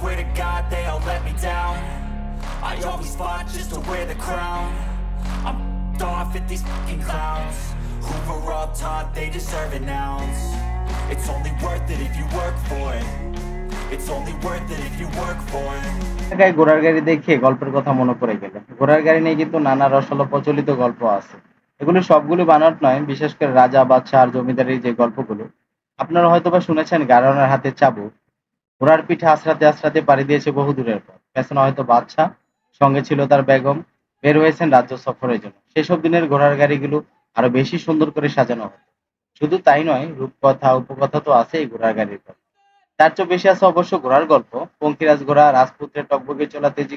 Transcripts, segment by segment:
swear to God they all let me down I always fought just to wear the crown I'm f***ed off at these fucking clowns Who were all taught they deserve an ounce It's only worth it if you work for it It's only worth it if you work for it জায়গায় ঘোড়ার গাড়ি দেখে গল্পের কথা মনে পড়ে গেল ঘোড়ার গাড়ি নিয়ে কিন্তু নানা রসালো প্রচলিত গল্প আছে এগুলো সবগুলো বানাট নয় বিশেষ করে রাজা বাদশাহ আর জমিদারির যে গল্পগুলো আপনারা হয়তোবা শুনেছেন গারনের হাতে চাবুক ঘোড়ার পিঠে আশ্রাতে আশ্রাতে পাড়ি দিয়েছে বহু দূরের পর পেছনে হয়তো বাদশাহ, সঙ্গে ছিল তার বেগম, বের হয়েছেন রাজ্য সফরের জন্য। সেসব দিনের ঘোড়ার গাড়িগুলো আরও বেশি সুন্দর করে সাজানো হতো। শুধু তাই নয়, রূপকথা, উপকথা তো আছে এই ঘোড়ার গাড়ির কথা। তার চেয়ে বেশি আছে অবশ্য ঘোড়ার গল্প। পঙ্কিরাজ ঘোড়া, রাজপুত্রের টকবগে চলা তেজি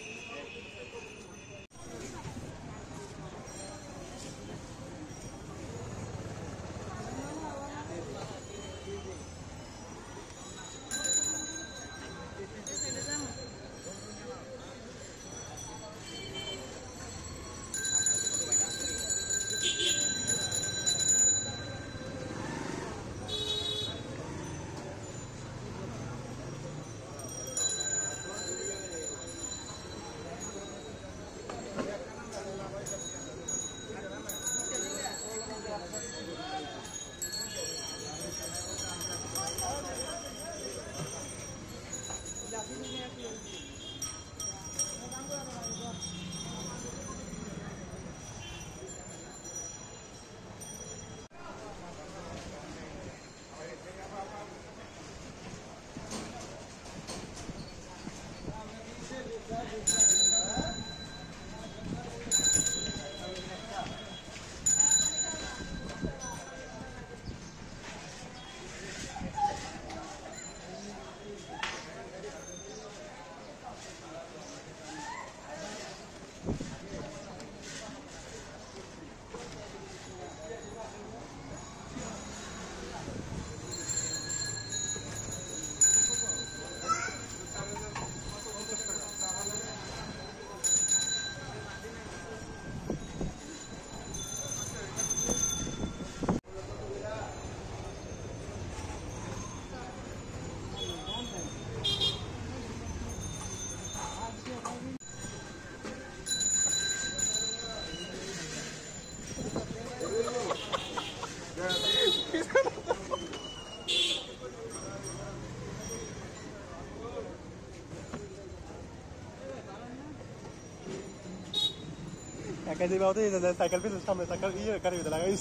Kakak di bawah tu dah dah takal pisau sama takal iya kari betul lagi.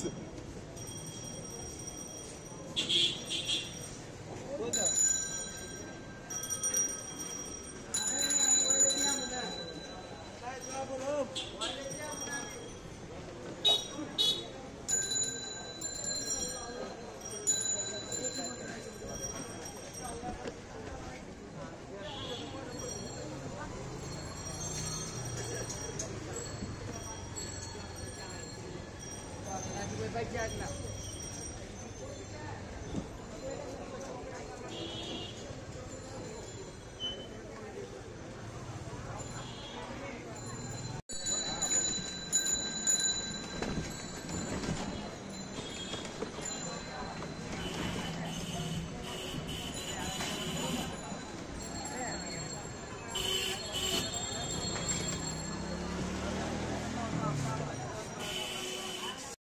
Bagi.